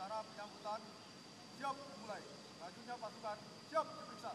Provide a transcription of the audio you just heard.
Upacara penyambutan siap mulai. Majunya pasukan siap diperiksa.